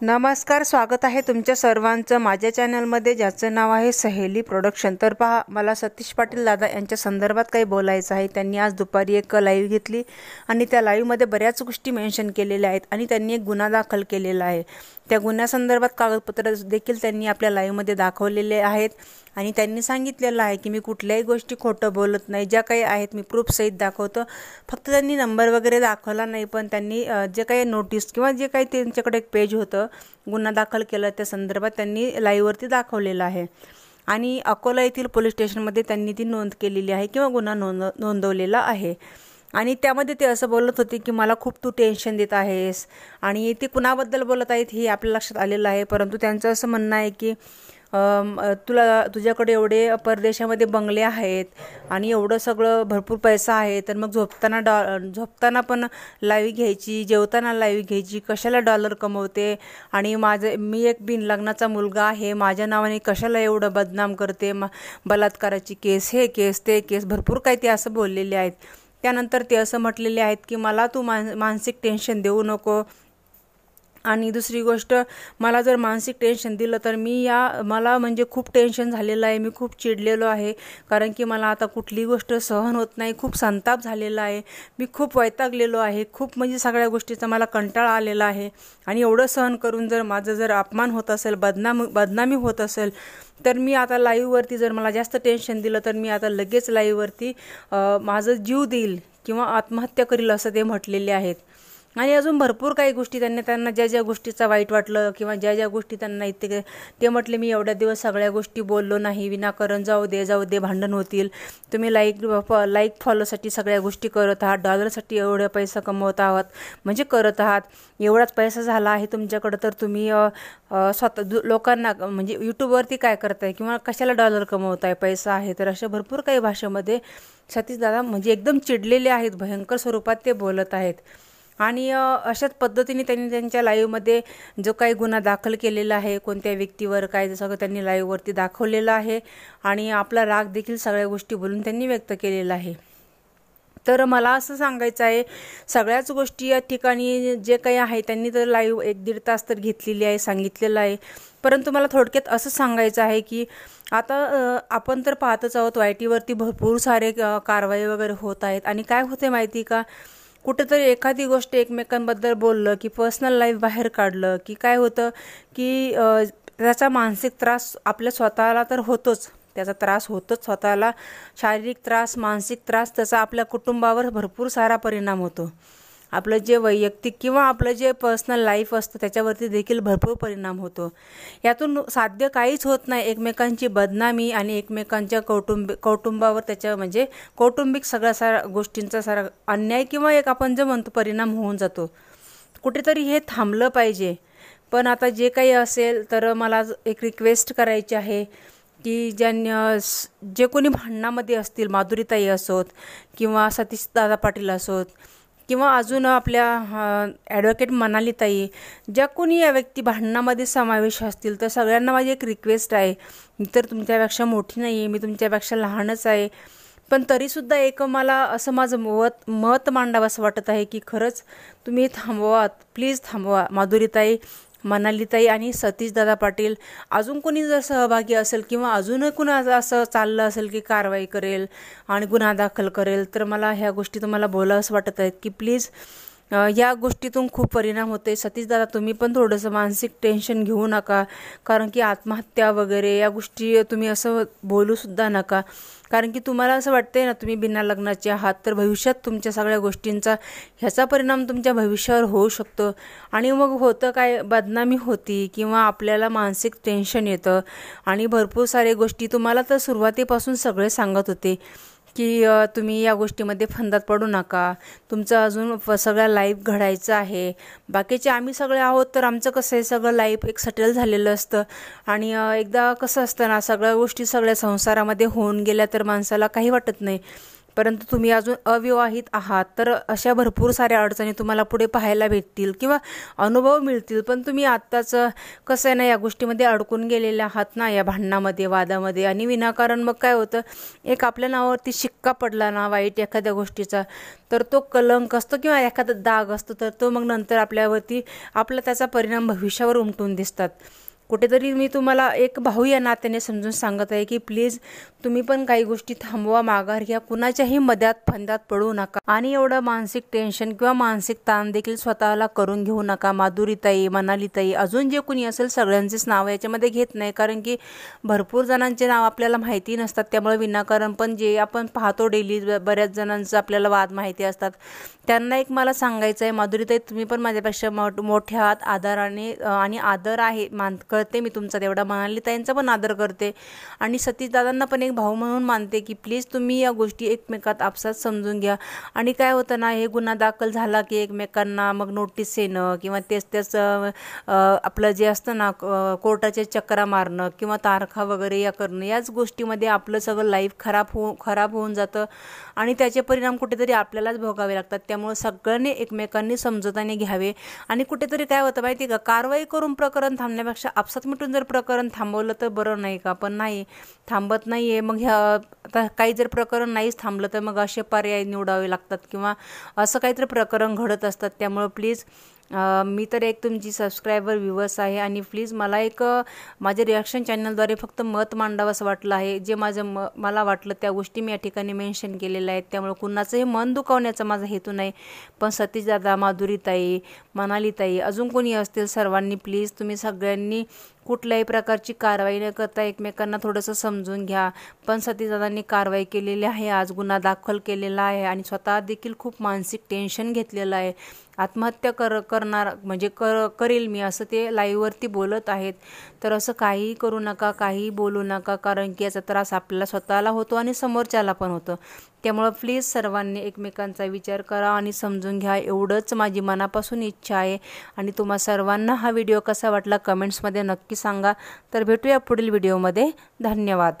नमस्कार स्वागत आहे तुमच्या सर्वांचं माझ्या चॅनलमध्ये ज्याचं नाव आहे सहेली प्रोडक्शन. तर पहा मला सतीश पाटील दादा यांच्या संदर्भात काही बोलायचं आहे. त्यांनी आज दुपारी एक लाईव्ह घेतली आणि त्या लाईव्हमध्ये बऱ्याच गोष्टी मेन्शन केलेल्या आहेत आणि त्यांनी एक गुन्हा दाखल केलेला आहे. त्या गुन्ह्यासंदर्भात कागदपत्र देखील त्यांनी आपल्या लाईव्हमध्ये दाखवलेले आहेत आणि त्यांनी सांगितलेलं आहे की मी कुठल्याही गोष्टी खोटं बोलत नाही. ज्या काही आहेत मी प्रूफसहित दाखवतो. फक्त त्यांनी नंबर वगैरे दाखवला नाही पण त्यांनी जे काही नोटीस किंवा जे काही त्यांच्याकडे एक पेज होतं गुन्हा दाखल केला त्या संदर्भात त्यांनी लाईव्हवरती दाखवलेलं आहे. आणि अकोला येथील पोलीस स्टेशनमध्ये त्यांनी ती नोंद केलेली आहे किंवा गुन्हा नोंद नोंदवलेला आहे. आणि त्यामध्ये ते असं बोलत होते की मला खूप तू टेन्शन देत आहेस. आणि ते कुणाबद्दल बोलत आहेत हे आपल्या लक्षात आलेलं आहे. परंतु त्यांचं असं म्हणणं आहे की तुला तुझ्याकडे एवढे परदेशामध्ये बंगले आहेत आणि एवढं सगळं भरपूर पैसा आहे तर मग झोपताना डॉ झोपताना पण लाईव्ह घ्यायची जेवताना लाईव्ह घ्यायची कशाला डॉलर कमवते? आणि माझं मी एक बिन लग्नाचा मुलगा आहे माझ्या नावाने कशाला एवढं बदनाम करते? म बलात्काराची केस हे केस ते केस भरपूर काही ते असं बोललेले आहेत. त्यानंतर ते असं म्हटलेले आहेत की मला तू मान मानसिक टेन्शन देऊ नको आणि दुसरी गोष्ट मला जर मानसिक टेन्शन दिलं तर मी या मला म्हणजे खूप टेन्शन झालेलं आहे. मी खूप चिडलेलो आहे. कारण की मला आता कुठली गोष्ट सहन होत नाही. खूप संताप झालेला आहे. मी खूप वैतागलेलो आहे. खूप म्हणजे सगळ्या गोष्टीचा मला कंटाळा आलेला आहे. आणि एवढं सहन करून जर माझं जर अपमान होत असेल बदनाम बदनामी होत असेल तर मी आता लाईव्हवरती जर मला जास्त टेन्शन दिलं तर मी आता लगेच लाईव्हवरती माझं जीव देईल किंवा आत्महत्या करील असं ते म्हटलेले आहेत. आणि अजून भरपूर काही गोष्टी त्यांनी त्यांना ज्या ज्या गोष्टीचा वाईट वाटलं किंवा ज्या ज्या गोष्टी त्यांना इथे ते म्हटले मी एवढ्या दिवस सगळ्या गोष्टी बोललो नाही विनाकारण जाऊ दे जाऊ दे भांडण होतील. तुम्ही लाईक लाईक फॉलोसाठी सगळ्या गोष्टी करत आहात. डॉलरसाठी एवढे पैसा कमवत आहात. म्हणजे करत आहात. एवढाच पैसा झाला आहे तुमच्याकडं तर तुम्ही स्वतः लोकांना म्हणजे यूट्यूबवरती काय करताय किंवा कशाला डॉलर कमवताय? पैसा आहे तर अशा भरपूर काही भाषेमध्ये सतीशदादा म्हणजे एकदम चिडलेले आहेत भयंकर स्वरूपात ते बोलत आहेत. आणि अशाच पद्धतीने त्यांनी त्यांच्या लाईव्हमध्ये जो काही गुन्हा दाखल केलेला आहे कोणत्या व्यक्तीवर काय सगळं त्यांनी लाईव्हवरती दाखवलेलं आहे. आणि आपला राग देखील सगळ्या गोष्टी बोलून त्यांनी व्यक्त केलेला आहे. तर मला असं सांगायचं आहे सगळ्याच गोष्टी या ठिकाणी जे काही आहे त्यांनी तर लाईव्ह एक दीड तास तर घेतलेली आहे सांगितलेलं आहे. परंतु मला थोडक्यात असं सांगायचं आहे की आता आपण तर पाहतच आहोत वाय टीवरती भरपूर सारे कारवाई वगैरे होत आहेत. आणि काय होते माहिती का? कुठेतरी एखादी गोष्ट एकमेकांबद्दल बोललं की पर्सनल लाईफ बाहेर काढलं की काय होतं की त्याचा मानसिक त्रास आपल्या स्वतःला तर होतोच. त्याचा त्रास होतोच स्वतःला. शारीरिक त्रास मानसिक त्रास त्याचा आपल्या कुटुंबावर भरपूर सारा परिणाम होतो. आपलं जे वैयक्तिक किंवा आपलं जे पर्सनल लाईफ असतं त्याच्यावरती देखील भरपूर परिणाम होतो. यातून साध्य काहीच होत नाही. एकमेकांची बदनामी आणि एकमेकांच्या कौटुंब कौटुंबावर त्याच्या म्हणजे कौटुंबिक सगळ्या सारा गोष्टींचा सारा अन्याय किंवा एक आपण जे म्हणतो परिणाम होऊन जातो. कुठेतरी हे थांबलं पाहिजे. पण आता जे काही असेल तर मला एक रिक्वेस्ट करायची आहे की ज्यांनी जे कोणी भांडणामध्ये असतील माधुरीताई असोत किंवा सतीश दादा पाटील असोत किंवा अजून आपल्या ॲडव्होकेट मनालीताई ज्या कोणी या व्यक्ती भांडणामध्ये समावेश असतील तर सगळ्यांना माझी एक रिक्वेस्ट आहे. मी तर तुमच्यापेक्षा मोठी नाही आहे मी तुमच्यापेक्षा लहानच आहे. पण तरीसुद्धा एक मला असं माझं मत मत मांडावं असं वाटत आहे की खरंच तुम्ही थांबवा प्लीज थांबवा माधुरीताई. मनालीताई आणि सतीशदादा पाटील अजून कोणी जर सहभागी असेल किंवा अजूनही कुणा असं चाललं असेल की कारवाई करेल आणि गुन्हा दाखल करेल तर मला ह्या गोष्टी तुम्हाला बोलावंसं वाटत आहेत की प्लीज या गोष्टीतून खूप परिणाम होते सतीशदादा तुम्ही पण थोडंसं मानसिक टेन्शन घेऊ नका. कारण की आत्महत्या वगैरे या गोष्टी तुम्ही असं बोलूसुद्धा नका. कारण की तुम्हाला असं वाटतंय ना तुम्ही बिना लग्नाचे आहात तर भविष्यात तुमच्या सगळ्या गोष्टींचा ह्याचा परिणाम तुमच्या भविष्यावर होऊ शकतो. आणि मग होतं काय बदनामी होती किंवा आपल्याला मानसिक टेन्शन येतं. आणि भरपूर सारे गोष्टी तुम्हाला तर सुरुवातीपासून सगळे सांगत होते. की तुम्ही या गोष्टीमध्ये फंदात पडू नका. तुमचं अजून सगळ्या लाईफ घडायचं आहे. बाकीचे आम्ही सगळे आहोत तर आमचं कसं आहे सगळं लाईफ एक सेटल झालेलं असतं. आणि एकदा कसं असतं ना सगळ्या गोष्टी सगळ्या संसारामध्ये होऊन गेल्या तर माणसाला काही वाटत नाही. परंतु तुम्ही अजून अविवाहित आहात तर अशा भरपूर साऱ्या अडचणी तुम्हाला पुढे पाहायला भेटतील किंवा अनुभव मिळतील. पण तुम्ही आत्ताच कसं आहे ना या गोष्टीमध्ये अडकून गेलेल्या आहात ना या भांडणामध्ये वादामध्ये. आणि विनाकारण मग काय होतं एक आपल्या नावावरती शिक्का पडला ना वाईट एखाद्या गोष्टीचा तर तो कलंक असतो किंवा एखादा दाग असतो तर तो मग नंतर आपल्यावरती आपला त्याचा परिणाम भविष्यावर उमटून दिसतात. कुठेतरी मी तुम्हाला एक भाऊ या नात्याने समजून सांगत आहे की प्लीज तुम्ही पण काही गोष्टी थांबवा माघार घ्या. कुणाच्याही मध्यात फंद्यात पडू नका. आणि एवढं मानसिक टेन्शन किंवा मानसिक ताण देखील स्वतःला करून घेऊ नका. माधुरीताई मनालीताई अजून जे कोणी असेल सगळ्यांचेच नाव याच्यामध्ये घेत नाही. कारण की भरपूर जणांचे नाव आपल्याला माहिती नसतात. त्यामुळे विनाकारण पण जे आपण पाहतो डेली बऱ्याच जणांचं आपल्याला वाद माहिती असतात. त्यांना एक मला सांगायचं आहे माधुरीताई तुम्ही पण माझ्यापेक्षा मोठ्या आधाराने आणि आदर आहे मान करते मी तुमचा तेवढा मनालीताईंचा पण आदर करते. आणि सतीशदादांना पण एक भाऊ म्हणून मानते की प्लीज तुम्ही या गोष्टी एकमेकात आपसात समजून घ्या. आणि काय होतं ना हे गुन्हा दाखल झाला की एकमेकांना मग नोटीस येणं किंवा तेच तेच आपलं जे असतं ना कोर्टाचे चक्रा मारणं किंवा तारखा वगैरे या करणं याच गोष्टीमध्ये आपलं सगळं लाईफ खराब हो खराब होऊन जातं. आणि त्याचे परिणाम कुठेतरी आपल्यालाच भोगावे लागतात. त्यामुळे सगळ्यांनी एकमेकांनी समजताने घ्यावे. आणि कुठेतरी काय होतं माहिती का कारवाई करून प्रकरण थांबण्यापेक्षा आपसात मिटून जर प्रकरण थांबवलं तर बरं नाही का? पण नाही थांबत नाही आहे मग ह्या आता काही जर प्रकरण नाहीच थांबलं तर मग असे पर्याय निवडावे लागतात किंवा असं काहीतरी प्रकरण घडत असतात. त्यामुळं प्लीज मी तर एक तुमची सबस्क्रायबर व्ह्युअर्स आहे आणि प्लीज मला एक माझ्या रिॲक्शन चॅनलद्वारे फक्त मत मांडावं असं वाटलं आहे. जे माझं म मला वाटलं त्या गोष्टी मी या ठिकाणी मेन्शन केलेल्या आहेत. त्यामुळे कुणाचं हे मन दुखावण्याचा माझा हेतू नाही. पण सतीशदादा माधुरीताई मनालीताई अजून कोणी असतील सर्वांनी प्लीज तुम्ही सगळ्यांनी कुठल्याही प्रकारची कारवाई न करता एकमेकांना थोडंसं समजून घ्या. पण सतीदादांनी कारवाई केलेली आहे आज गुन्हा दाखल केलेला आहे आणि स्वतः देखील खूप मानसिक टेन्शन घेतलेलं आहे. आत्महत्या कर करणार म्हणजे कर करेल मी असं ते लाईव्हवरती बोलत आहेत. तर असं काहीही करू नका काहीही बोलू नका कारण की याचा त्रास आपल्याला स्वतःला होतो आणि समोरच्याला पण होतं. त्यामुळं प्लीज सर्वांनी एकमेकांचा विचार करा आणि समजून घ्या. एवढंच माझी मनापासून इच्छा आहे. आणि तुम्हा सर्वांना हा व्हिडिओ कसा वाटला कमेंट्समध्ये नक्की सांगा. तर भेटूया पुढील व्हिडिओमध्ये धन्यवाद.